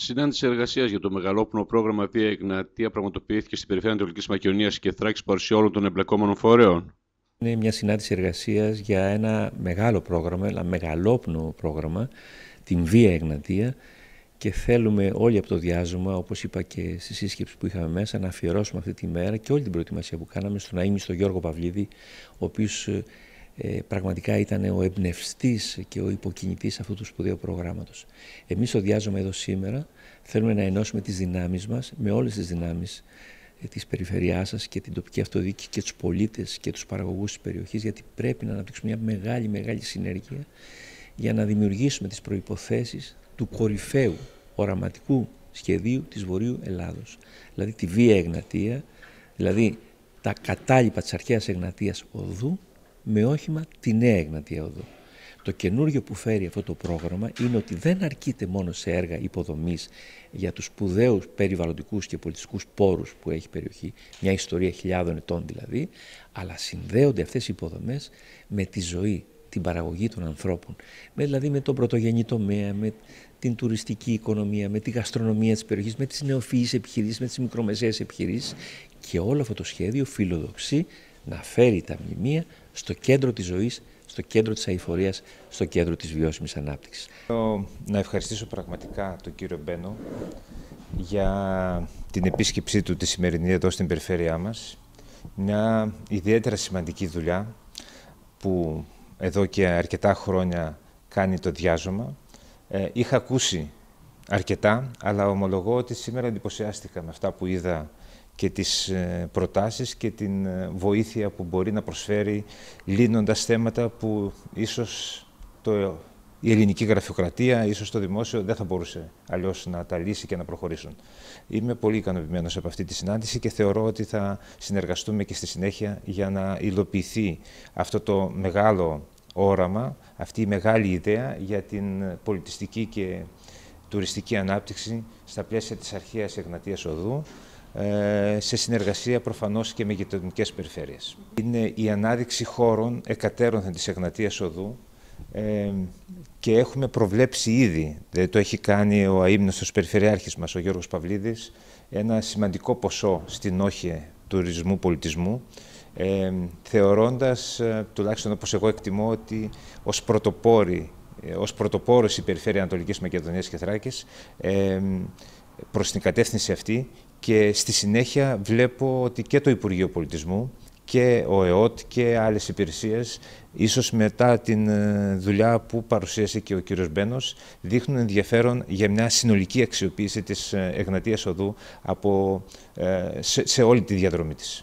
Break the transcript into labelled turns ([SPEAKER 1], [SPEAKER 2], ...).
[SPEAKER 1] Συνάντηση εργασίας για το μεγαλόπνο πρόγραμμα Βία Εγνατία πραγματοποιήθηκε στην περιφέρεια Ανατολικής Μακεδονίας και Θράκη παρουσία όλων των εμπλεκόμενων φορέων.
[SPEAKER 2] Είναι μια συνάντηση εργασίας για ένα μεγάλο πρόγραμμα, ένα μεγαλόπνο πρόγραμμα, την Βία Εγνατία και θέλουμε όλοι από το διάζωμα, όπως είπα και στη σύσκεψη που είχαμε μέσα, να αφιερώσουμε αυτή τη μέρα και όλη την προετοιμασία που κάναμε στον Αίμη, στον Γιώργο Παυλίδη, ο οποίος ε, πραγματικά ήταν ο εμπνευστής και ο υποκινητής αυτού του σπουδαίου προγράμματος. Εμείς στο Διάζωμα εδώ σήμερα θέλουμε να ενώσουμε τις δυνάμεις μας με όλες τις δυνάμεις ε, της περιφερειάς σας και την τοπική αυτοδιοίκηση και τους πολίτες και τους παραγωγούς της περιοχής γιατί πρέπει να αναπτύξουμε μια μεγάλη μεγάλη συνέργεια για να δημιουργήσουμε τις προϋποθέσεις του κορυφαίου οραματικού σχεδίου της Βορείου Ελλάδος. Δηλαδή τη Βία Εγνατία, δηλαδή τα κατάλοιπα της αρχαίας Εγνατίας οδού με όχημα τη Νέα Εγνατία Οδό. Το καινούργιο που φέρει αυτό το πρόγραμμα είναι ότι δεν αρκείται μόνο σε έργα υποδομής για τους σπουδαίους περιβαλλοντικούς και πολιτιστικούς πόρους που έχει η περιοχή, μια ιστορία χιλιάδων ετών δηλαδή, αλλά συνδέονται αυτές οι υποδομές με τη ζωή, την παραγωγή των ανθρώπων, με, δηλαδή με τον πρωτογενή τομέα, με την τουριστική οικονομία, με τη γαστρονομία της περιοχής, με τις νεοφυείς επιχειρήσεις, με τις μικρομεσαίες επιχειρήσεις και όλο αυτό το σχέδιο φιλοδοξεί να φέρει τα μνημεία στο κέντρο της ζωής, στο κέντρο της αηφορίας, στο κέντρο της βιώσιμης ανάπτυξης.
[SPEAKER 3] Να ευχαριστήσω πραγματικά τον κύριο Μπένο για την επίσκεψή του τη σημερινή εδώ στην περιφέρειά μας. Μια ιδιαίτερα σημαντική δουλειά που εδώ και αρκετά χρόνια κάνει το διάζωμα. Ε, είχα ακούσει αρκετά, αλλά ομολογώ ότι σήμερα εντυπωσιάστηκα με αυτά που είδα και τις ε, προτάσεις και την ε, βοήθεια που μπορεί να προσφέρει λύνοντας θέματα που ίσως το, η ελληνική γραφειοκρατία, ίσως το δημόσιο δεν θα μπορούσε αλλιώς να τα λύσει και να προχωρήσουν. Είμαι πολύ ικανοποιημένος από αυτή τη συνάντηση και θεωρώ ότι θα συνεργαστούμε και στη συνέχεια για να υλοποιηθεί αυτό το μεγάλο όραμα, αυτή η μεγάλη ιδέα για την πολιτιστική και τουριστική ανάπτυξη στα πλαίσια της αρχαίας Εγνατίας Οδού, ε, σε συνεργασία προφανώς και με γειτονικές περιφέρειες. Είναι η ανάδειξη χώρων εκατέρωθεν της Εγνατίας Οδού ε, και έχουμε προβλέψει ήδη, δηλαδή το έχει κάνει ο αείμνηστος περιφερειάρχης μας, ο Γιώργος Παυλίδης, ένα σημαντικό ποσό στην όχη τουρισμού πολιτισμού, ε, θεωρώντας, ε, τουλάχιστον όπως εγώ εκτιμώ, ότι ως πρωτοπόρη, ως πρωτοπόρος η Περιφέρεια Ανατολικής Μακεδονίας και Θράκης, ε, προς την κατεύθυνση αυτή και στη συνέχεια βλέπω ότι και το Υπουργείο Πολιτισμού και ο ΕΟΤ και άλλες υπηρεσίες, ίσως μετά την ε, δουλειά που παρουσίασε και ο κύριος Μπένος, δείχνουν ενδιαφέρον για μια συνολική αξιοποίηση της ε, Εγνατίας Οδού από, ε, σε, σε όλη τη διαδρομή της.